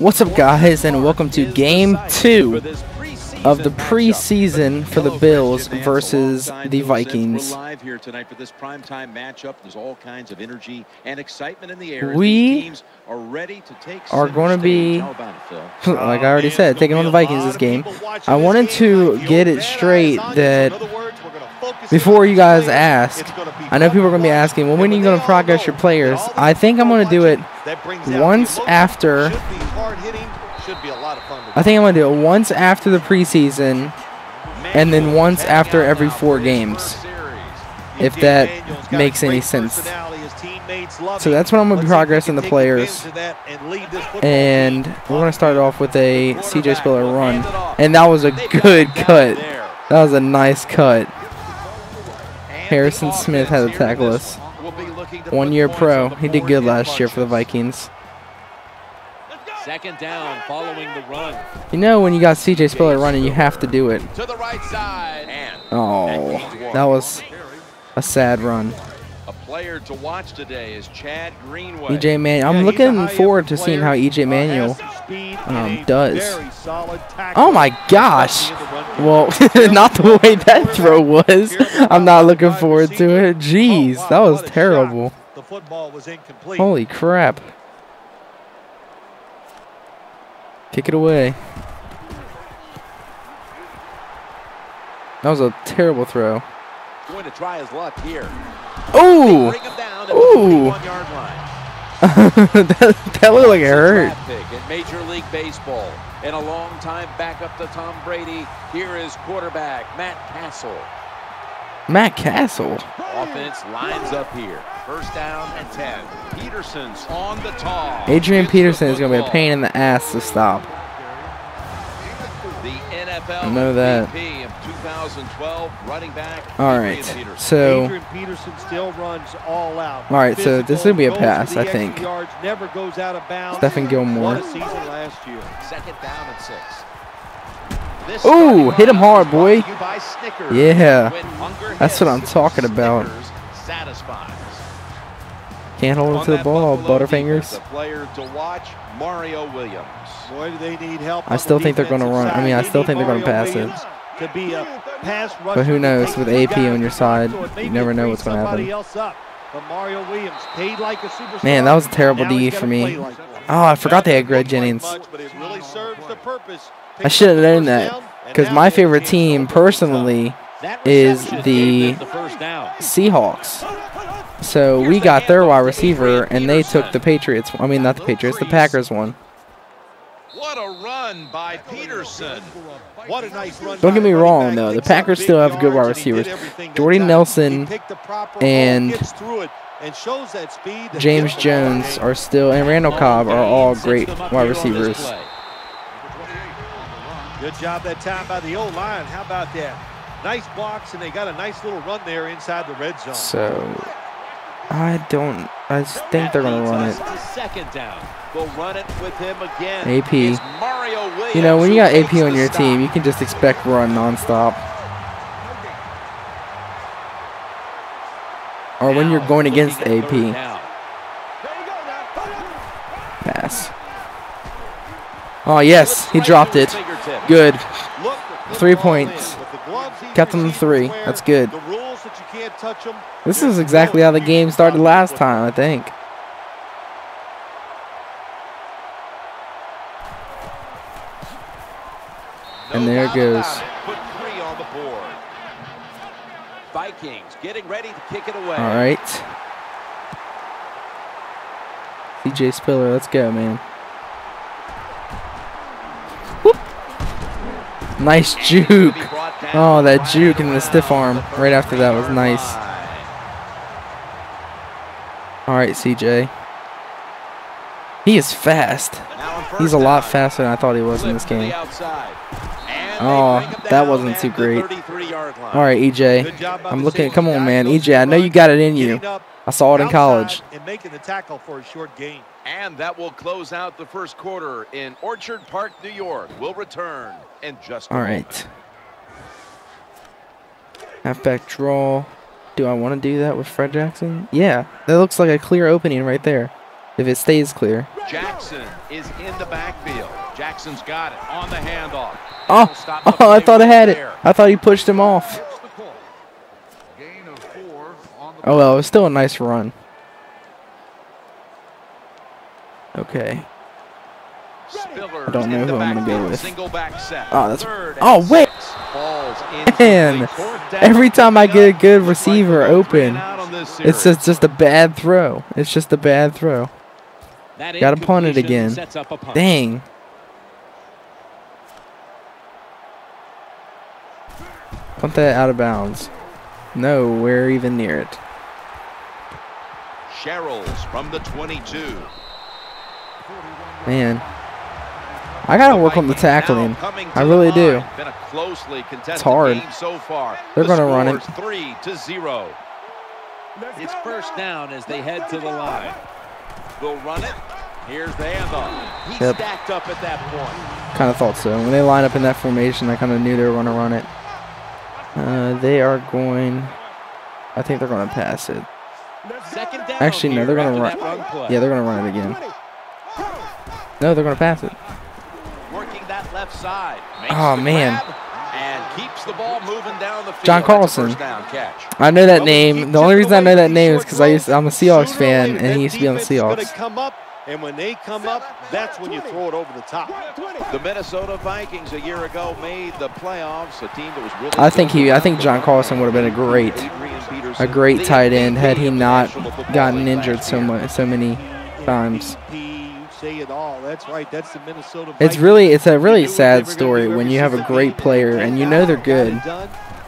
What's up, guys, and welcome to Game 2 of the preseason for the Bills versus the Vikings. We are going to be, like I already said, taking on the Vikings this game. I wanted to get it straight that before you guys ask, I know people are going to be asking, well, when are you going to progress your players? I think I'm going to do it once after. I think I'm going to do it once after the preseason and then once after every four games, if that makes any sense. So that's when I'm going to be progressing the players. And we're going to start off with a CJ Spiller run. And that was a good cut. That was a nice cut. Harrison Smith had to tackle us. One year pro. He did good last year for the Vikings. Second down following the run. You know when you got CJ Spiller running, you have to do it. To the right side. And Oh, that was a sad run. a player to watch today is Chad Greenway. EJ Man, I'm looking forward to seeing how EJ Manuel um, does. Oh my gosh. Well, not the way that throw was. I'm not looking forward to it. Jeez, that was terrible. The football was incomplete. Holy crap. Kick it away. That was a terrible throw. Going to try his luck here. Ooh! Bring him down at the Ooh! that, that looked like it hurt. In Major League Baseball and a long-time back up to Tom Brady. Here is quarterback Matt Cassel. Matt Cassel. Offense lines up here. First down and 10. Peterson's on the. Adrian Peterson is going to be a pain in the ass to stop. The NFL I know that. MVP of 2012 running back. All right. Peterson. So Adrian Peterson still runs all out. All right, Physical, so this is going to be a pass, I think. Yards, never goes out of bounds. Stephon Gilmore. Last year. Second down and 6. Ooh, hit him hard, boy. to you by Snickers. Yeah, that's what I'm talking about. Can't hold On on to the ball, Butterfingers. defense, A player to watch, Mario Williams. Boy, do they need help. I still think they're gonna run- I mean, I still think they're gonna pass it. Williams To be a pass But who knows, with AP on your side, you never know what's gonna happen. else up. But Mario Williams paid like a superstar. Man, that was a terrible D for me. play like one. Oh, I forgot they had Greg Jennings. Like much, but it really serves the purpose. I should have known that First down, and because my they have a favorite team to open things up. personally is the gave them the first down. Seahawks. So we got their wide receiver, and they took the Patriots. I mean, not the Patriots, the Packers one. What a run by Peterson. What a nice run Don't get me wrong, though. The Packers still have good wide yards, and he did receivers. Jordy. Nelson He picked the proper hole, and gets through it, and shows that speed James Jones are still, and Randall Cobb are all great wide receivers. Good job that time by the old line. How about that? Nice blocks, and they got a nice little run there inside the red zone. So I don't. I just think they're gonna run it. Second down. They'll run it with him again. AP. Mario You know, when you got AP on your team, you can just expect run nonstop. Or when you're going against AP. Pass. Oh yes, he dropped it. Good. Three points. With the gloves he Kept them three. That's good. The rules that you can't touch them. This is exactly how the game started last time, I think. And there it goes. about it. Put three on the board. Vikings getting ready to kick it away. All right. CJ Spiller, let's go, man. Nice juke. Oh, that juke and the stiff arm right after that was nice. All right, CJ. He is fast. He's a lot faster than I thought he was in this game. Oh, that wasn't too great. All right, EJ. Good job by I'm looking. safety Come on, man. EJ, I know you got it in you. I saw it in college. And making the tackle for a short gain. And that will close out the first quarter in Orchard Park, New York. We'll return in just All moment. Halfback draw. Do I want to do that with Fred Jackson? Yeah, that looks like a clear opening right there. if it stays clear. Jackson is in the backfield. Jackson's got it on the handoff. Oh, oh I thought I had it. I thought he pushed him off. Gain of four on the Oh well, it was still a nice run. Okay. I don't know who I'm gonna go with. Single back set. Oh, that's- oh, wait. Man, incomplete. Fourth down. every time I get a good receiver we're going three and open, out on this It's just just a bad throw. It's just a bad throw. Gotta punt it again. Sets up a punt. Dang. Punt that out of bounds. No, we're even near it. Sherels from the 22. Man. I gotta work on the tackling. I really do. line. Been a closely contested hard. game so far. They're The gonna run it. Three to zero. It's first down as they head to the line. They'll run it. Here's the handoff. He Yep. stacked up at that point. Kind of thought so. When they line up in that formation, I kind of knew they were going to run it. Uh, they are going. I think they're going to pass it. Second down. Actually, no, they're gonna after run- Yeah, they're going to run it again. No, they're going to pass it. Working left side. Oh, man. And keeps the ball moving down the field. John Carlson. down catch. I know that name. The only reason I know that name is because I used. throws. I'm a Seahawks Sooner fan, and he used to be on the defense is Seahawks. come up, and when they come up, that's when you throw it over the top. The Minnesota Vikings a year ago made the playoffs. A team that was really. I think he. I think John. Carlson would have been a great, a great tight end had he not gotten injured so much, so many times. MVP, you say it all. That's right. That's the Minnesota. It's really, it's a really knew what they sad story when you have a great player and you know they're good,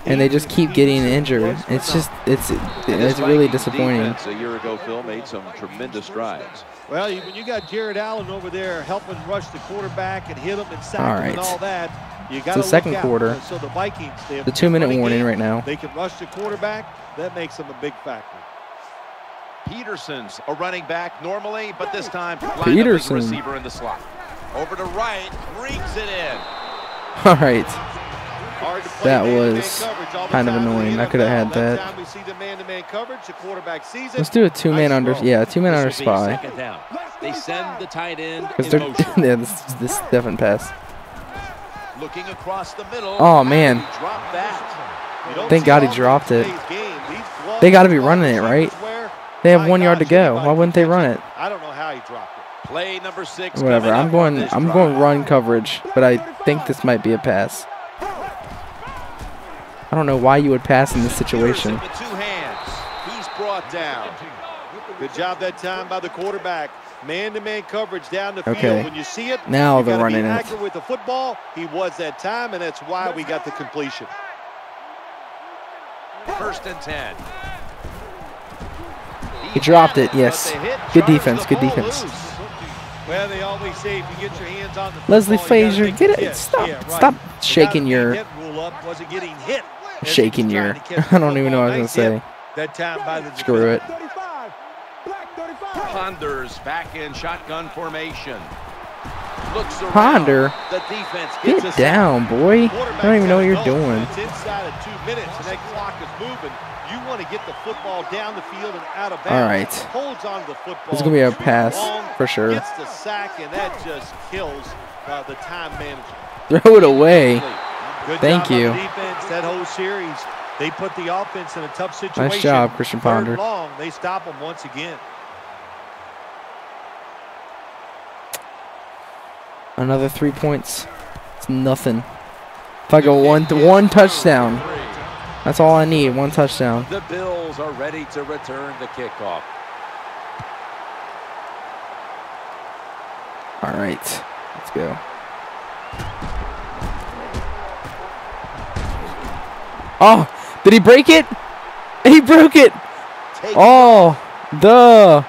and they just keep getting injured. It's just, it's, it's really disappointing. defense A year ago, Phil made some tremendous strides. Well, you, when you got Jared Allen over there helping rush the quarterback and hit him and sack All him and all that, you got the second quarter. So the Vikings, they have The two-minute warning game. right now. They can rush the quarterback. That makes them a big factor. Peterson's a running back normally, but this time lined up as a Peterson. receiver in the slot. Over to right, rings it in. All right. Hard to play That was coverage all the kind of time in the annoying. I could have had that. time we see the man-to-man coverage, the quarterback sees it. Let's do a two-man under. Yeah, two-man under This spy. They send the tight end Because in they're, motion. yeah, this, this definitely pass. Looking across the middle. Oh, man. He dropped that. You don't Thank God he dropped it. today's game. These gloves They gotta be running it, right? Receivers wear, They have one yard to go. Why wouldn't they run it? I don't know how he dropped it. Play number six. Whatever. I'm going. I'm going run coverage, but I think this might be a pass. I don't know why you would pass in this situation. With two hands. He's brought down. Good job that time by the quarterback. Man-to-man coverage down the Okay. field. When you see it, Now you they're running it. with the football. He was that time, and that's why we got the completion. First and ten. He dropped it, yes. but the hit Good defense, good defense. Well, they always say if you get your hands on the Leslie football, you Frazier, get it. catch. Stop. Yeah, right. Stop shaking your. that made that rule up wasn't getting hit. as he Shaking your. trying to catch I don't even know what I was gonna say. That time by the Screw it. Ponders back in shotgun formation. Looks. Ponder, The defense gets get down, boy. I don't even know what you're doing. It's inside of two minutes, and that clock is moving. You want to get the football down the field and out of bounds. All right. Holds on to the football. This is gonna be a pass long, for sure. Gets the sack, and that just kills uh, the time management. Throw it away. Good Thank you. defense that whole series. They put the offense in a tough situation. job, Christian Third Ponder. long, they stop them once again. Another three points. It's nothing. If I go one one touchdown, that's all I need. One touchdown. The Bills are ready to return the kickoff. All right, let's go. Oh, did he break it? He broke it. Take Oh, the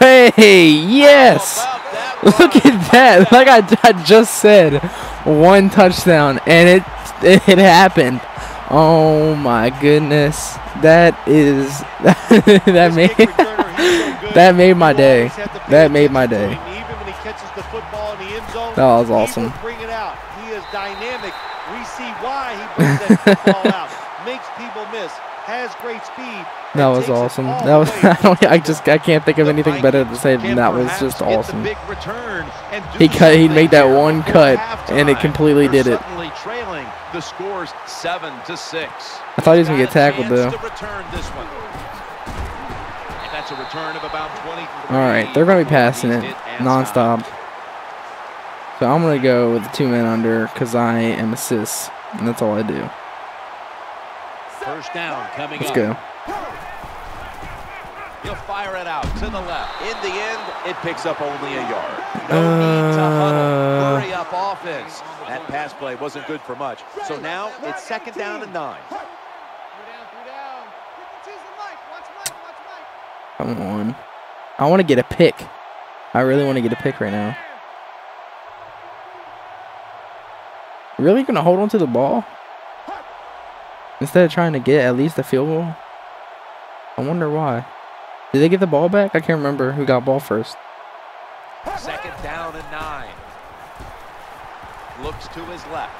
way. Yes. How about that Look at that. Like I, I just said, one touchdown, and it it happened. Oh my goodness. That is that made kick returner, so that made my day. always have to pay That made my day. him. Even when he catches the football in the end zone, That was awesome. bring it out. He is dynamic. We see why he brings that football out. Makes people miss. has great speed. That was awesome. That was. I, don't, I just. I can't think of anything better to say than that was just awesome. big return and do He cut. He made that one cut, and it completely did it. The score's seven to six. I thought he was gonna get tackled though. to return this one. And that's a return of about All right, they're gonna be passing it Hit and stop. nonstop. So I'm gonna go with the two men under because I am assists, and that's all I do. First down coming Let's up. go. He'll fire it out to the left. In the end, it picks up only a yard. No need to huddle. Uh. Hurry up offense. That pass play wasn't good for much. So now it's second down and nine. Come on. I want to get a pick. I really want to get a pick right now. Really gonna hold on to the ball instead of trying to get at least a field goal? I wonder why. Did they get the ball back? I can't remember who got ball first. Second down and nine. Looks to his left.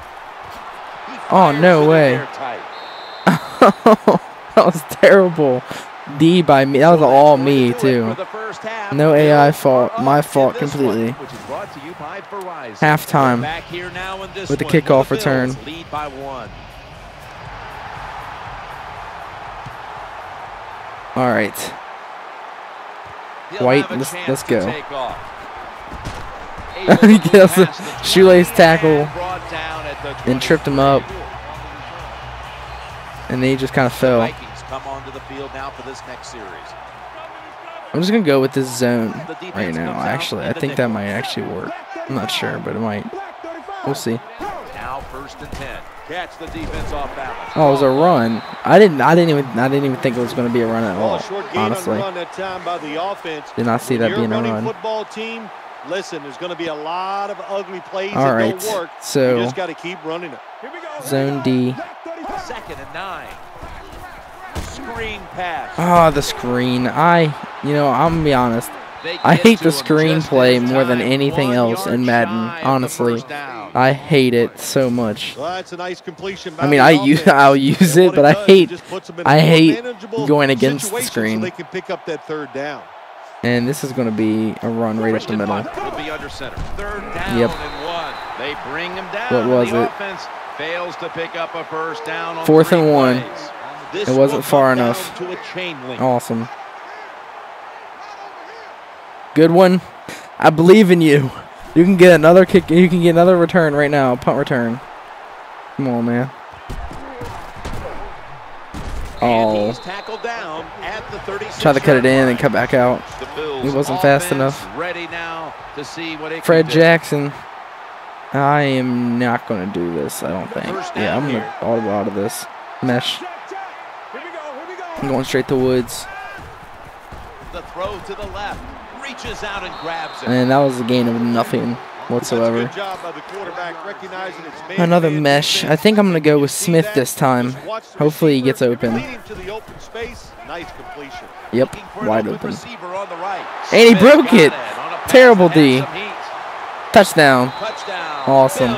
Oh, no way. that was terrible. D by me. That was all me to do it too. for the first half. No AI fault. My fault completely. one, which is brought to you by Verizon. Halftime. Back here now in this With the kickoff return. Lead by one. All right. White, let's- let's go. take off. Able to He gets a shoelace tackle and brought down at the and tripped him up. And then he just kind of fell. Vikings come onto the field now for this next series. I'm just gonna go with this zone right now. Actually, I think that might actually work. I'm not sure, but it might. We'll see. Now first and ten. Catch the defense off balance. Oh, it was a run. I didn't. I didn't even. I didn't even think it was gonna be a run at all. Honestly, run that time by the offense. did not see that being a run. Football team, listen, there's going to be a lot of ugly plays All that right. don't work. So you just got to keep running it. zone D. Second and nine. Screen pass. Ah, the screen. I. You know, I'm gonna be honest. I hate the him just screenplay more than anything else in Madden, shy of the honestly. I hate it so much. Well, that's a nice completion. I mean, I use I'll use it, but I hate. just puts them in a I more hate going against the screen. So they can pick up that third down. And this is gonna be a run right up the middle. Be under center. Third down Yep. and one. They bring him down. What was the it? offense fails to pick up a first down on Fourth and one. This It wasn't far enough. To a chain link. Awesome. Good one. I believe in you. You can get another kick. You can get another return right now. Punt return. Come on, man. And Oh, try to cut it in and cut back out. He wasn't fast enough. Ready now to see what it Fred. Jackson. I am not going to do this. I don't think. Yeah, I'm going to audible out of this mesh. I'm going straight to Woods, The throw to the left. Reaches out and grabs it. and that was a gain of nothing whatsoever. good job by the quarterback recognizing it's man Another mesh. I think I'm gonna go with Smith this time. The Hopefully he gets open. leading to the open space. Nice completion. Yep, Looking for an wide open open. receiver on the right. And he broke it. on a pass Terrible D. Touchdown. Awesome.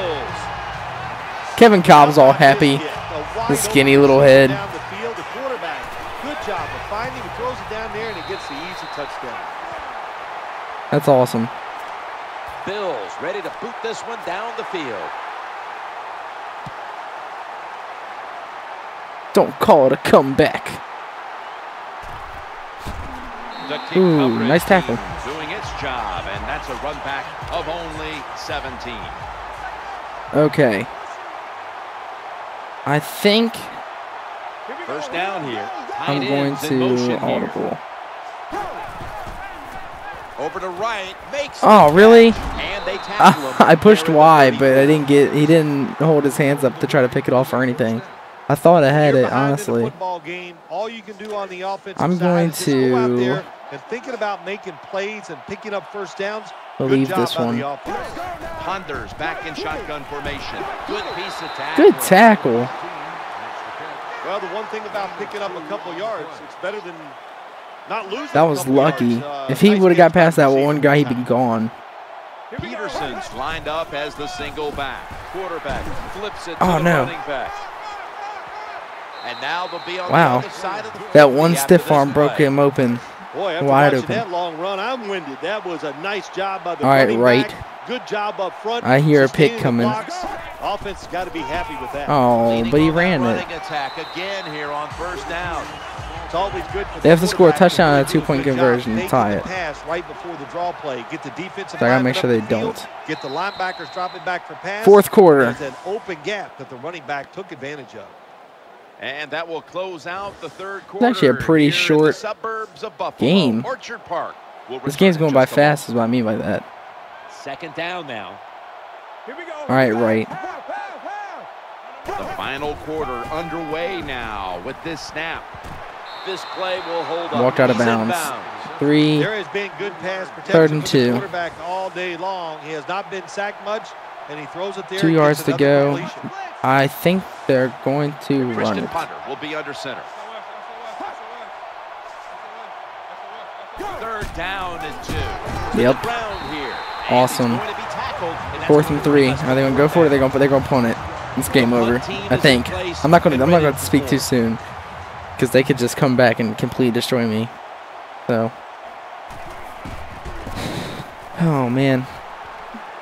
Kevin Kolb's all happy. this hit? A wide His skinny little head. Down the field. The quarterback. Good job of finding. He throws it down there and he gets the easy touchdown. That's awesome. Ready to boot this one down the field. Don't call it a comeback. Ooh, nice tackle. Doing its job, and that's a run back of only 17. Okay. I think First down here. I'm going ends in motion to audible. Over to right. Makes Oh, really? And they tackle him. I pushed There Y, but I didn't get. He didn't hold his hands up to try to pick it off or anything. I thought I had it, behind in a honestly. football game. All you can do on the offensive I'm going is just go out to there and thinking about making plays and picking up first downs. Believe Good this one. the. Ponders back in shotgun formation. Good piece of tackle. Good tackle. Well, the one thing about picking up a couple yards, it's better than not losing. That was lucky. yards. Uh, If he nice would have got past that one guy, he'd be gone. Peterson's lined up as the single back. Quarterback flips it to Oh, the no. running back. And now they'll be on Wow. the other side of the That one stiff arm broke play. him open. Boy, after Wide watching open. that long run, I'm winded. That was a nice job by the All right, running right. back. Good job up front. I hear a pick coming. Offense got to be happy with that. Oh, Leading but he ran it. running attack again here on first down. It's always good for They have to score a touchdown and a two-point conversion to tie it. Pass right before the draw play. Get the defensive So I gotta make sure they the field, don't. Get the linebackers dropping back for pass. Fourth quarter. There's an open gap that the running back took advantage of. And that will close out the third quarter. It's actually a pretty here short suburbs of Buffalo. game. Orchard Park. will This game's going by just a moment. fast, is what I mean by that. Second down now. Here we go. All right, right. The final quarter underway now with this snap. This play will hold up. Walked out of He's bounds. inbounds. Three. There has been good pass protection Third and two. quarterback all day long. He has not been sacked much, and he throws it there. Two yards to go. completion. I think they're going to run Christian it. Ponder will be under center. Third down and two. Yep. the ground here. And Awesome. he's going to be tackled, and that's Fourth and three. Are they gonna go for it? Or they're gonna they're gonna punt it. It's game over. I think. I'm not gonna I'm not gonna speak too soon, because they could just come back and completely destroy me. So. Oh man.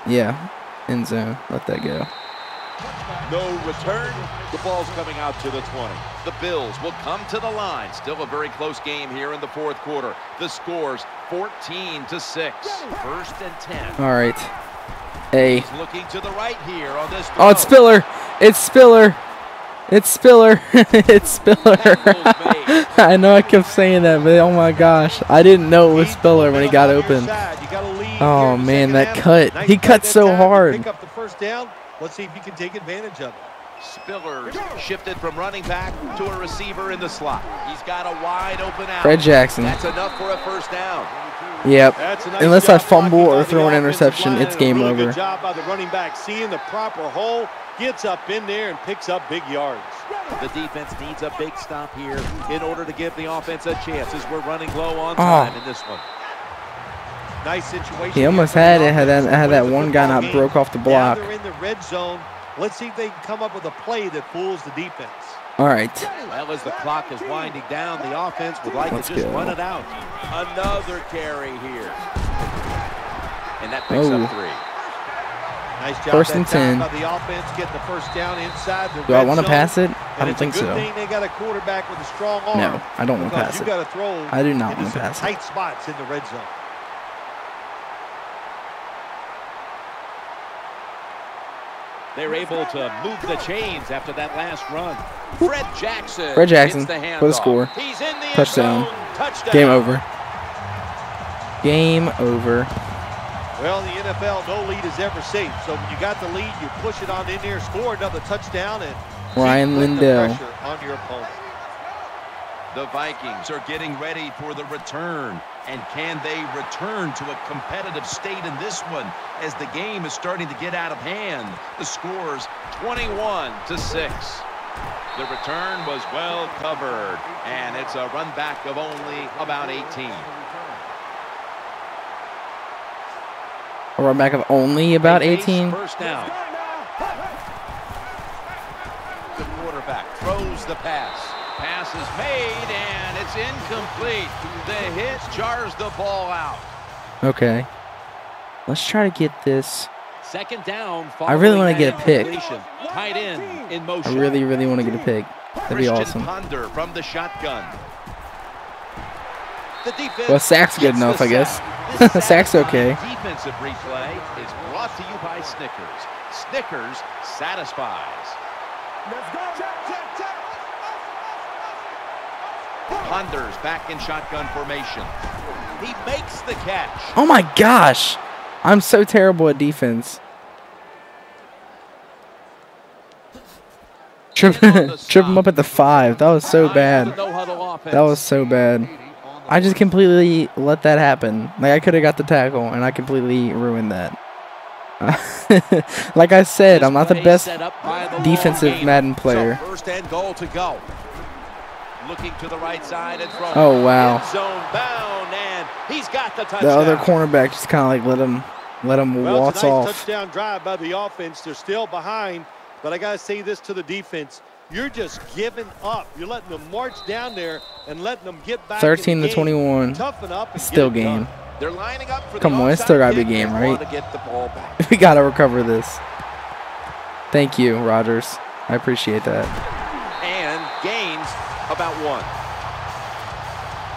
Yeah. End zone. Let that go. No return. The ball's coming out to the 20. The Bills will come to the line. Still a very close game here in the fourth quarter. The scores 14 to 6. First and 10. All right. A. He's looking to the right here on this Oh, it's. Spiller. It's Spiller. It's Spiller. it's Spiller. I know I kept saying that, but oh my gosh, I didn't know it was Spiller when he got open. side. You got a lead here Oh man, that cut. He play cut so hard. Pick up the first down. Let's see if he can take advantage of it. Spillers shifted from running back to a receiver in the slot. He's got a wide open out. Fred Jackson. That's enough for a first down. Yep. Nice Unless I fumble or throw an interception, it's game really over. Good job by the running back, seeing the proper hole, gets up in there and picks up big yards. The defense needs a big stop here in order to give the offense a chance as we're running low on Oh. time in this one. Nice situation. He almost had it. Had that had that one guy not game. broke off the Now block. they're in the red zone. Let's see if they can come up with a play that fools the defense. All right. Well, as the clock is winding down, the offense would like Let's to just go. run it out. Another carry here. And that picks Oh. up three. Nice job First and 10. by the offense, getting the first down inside the Do I want to pass it? I don't think a good so. thing they got a quarterback with a strong arm. No, I don't want to pass you it. throw. I do not want to some pass it. tight spots in the red zone. They're able to move the chains after that last run. Fred Jackson. Fred Jackson the for the score. He's in the Touchdown. zone. Touchdown. Game over. Game over. Well, the NFL, no lead is ever safe. So when you got the lead, you push it on in there, score another touchdown, and Rian putting the Lindell. pressure on your opponent. The Vikings are getting ready for the return. And can they return to a competitive state in this one as the game is starting to get out of hand? The scores 21 to 6. The return was well covered, and it's a run back of only about 18. A run back of only about 18. First down. The quarterback throws the pass. Pass is made, and it's incomplete. The hit jars the ball out. Okay. Let's try to get this. Second down. I really wanna get a pick. Tight end in I really, really want to get a pick. That'd be awesome. Ponder from the shotgun. The defense Well, sack's good enough, I guess. Sack. This Sack's okay. Defensive replay is brought to you by Snickers. Snickers satisfies. Ponder's back in shotgun formation. He makes the catch. Oh my gosh. I'm so terrible at defense. Trip, trip him up at the five. That was so bad. That was so bad. I just completely let that happen. Like I could have got the tackle, and I completely ruined that. like I said, I'm not the best set up by the defensive. Madden player. So first and goal to go. Looking to the right side and throwing. Oh, wow. End zone bound, and he's got the other cornerback just kind of like let him let him Well, waltz nice off. touchdown drive by the offense. They're still behind, but I got to say this to the defense. You're just giving up. You're letting them march down there and letting them get back. 13 to 21. Up Still game. done. They're lining up for Come on, it's still gotta be kick. game, right? get the ball back. we gotta recover this. Thank you, Rogers. I appreciate that. And gains about one.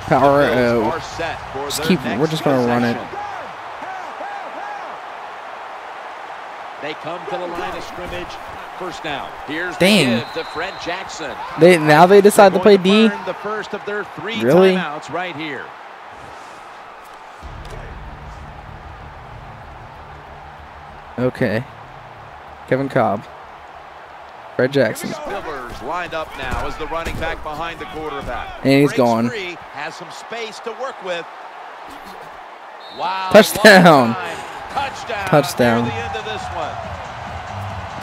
Power O. are set for Just keep- we're just gonna run it. They come to the line of scrimmage. First down. Here's Dang. the Fred Jackson. They now they decide to play going D. The first of their three Really? timeouts right here. Okay. Kevin Kolb. Fred Jackson. Spillers lined up now as the running back behind the quarterback. And he's free, has some space to work with. Wow. Touchdown. Touchdown. Touchdown.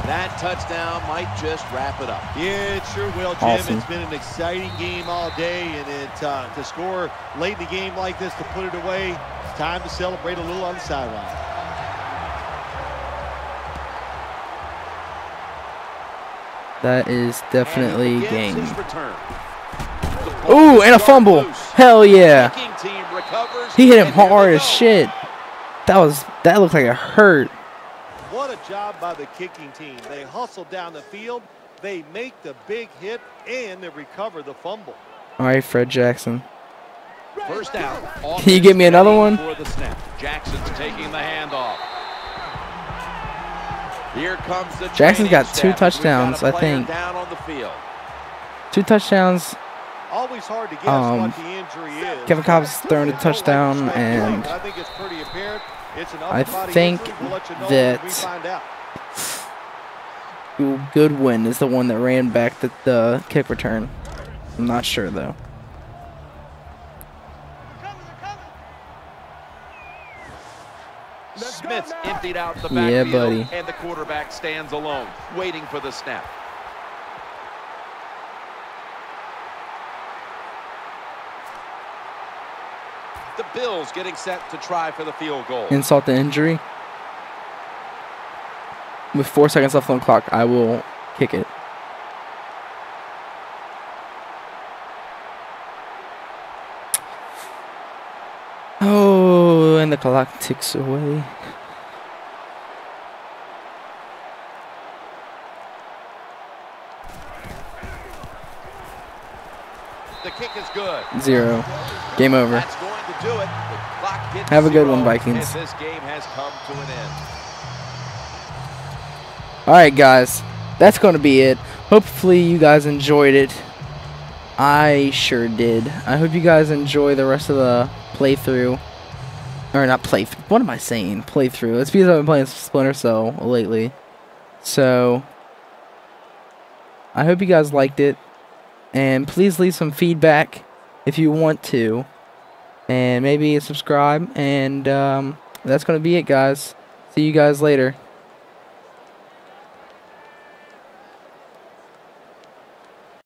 That touchdown might just wrap it up. Yeah, it sure will, Jim. Awesome. It's been an exciting game all day, and it uh, to score late in the game like this to put it away, it's time to celebrate a little on the sideline. That is definitely And he begins game. his return. The ball Ooh, and a fumble. loose. Hell yeah. Kicking team recovers, He hit him and here they hard as shit. That was that looked like it hurt. What a job by the kicking team. They hustle down the field, they make the big hit, and they recover the fumble. All right, Fred Jackson. First down. Can you give me another one? For the snap. Jackson's taking the handoff. Here comes the Jackson's training got two staff. We've got touchdowns, I think. Down on the field. Two touchdowns. Always hard to guess Um, what the injury is. Kevin Kolb's throwing a touchdown, and I think it's pretty apparent. It's an I think. We'll you know when we that- find out. Goodwin is the one that ran back the, the kick return. I'm not sure though. Smith's emptied out the Yeah, backfield, buddy. and the quarterback stands alone, waiting for the snap. Bills getting set to try for the field goal. Insult to injury. With four seconds left on the clock, I will kick it. Oh, and the clock ticks away. The kick is good. Zero. Game over. That's going to do it. Clock hits Have a good one, Vikings. And this game has come to an end. All right, guys, that's going to be it. Hopefully, you guys enjoyed it. I sure did. I hope you guys enjoy the rest of the playthrough. Or not play. What am I saying? Playthrough. It's because I've been playing Splinter Cell lately. So, I hope you guys liked it. And please leave some feedback if you want to. And maybe subscribe. And um, that's going to be it, guys. See you guys later.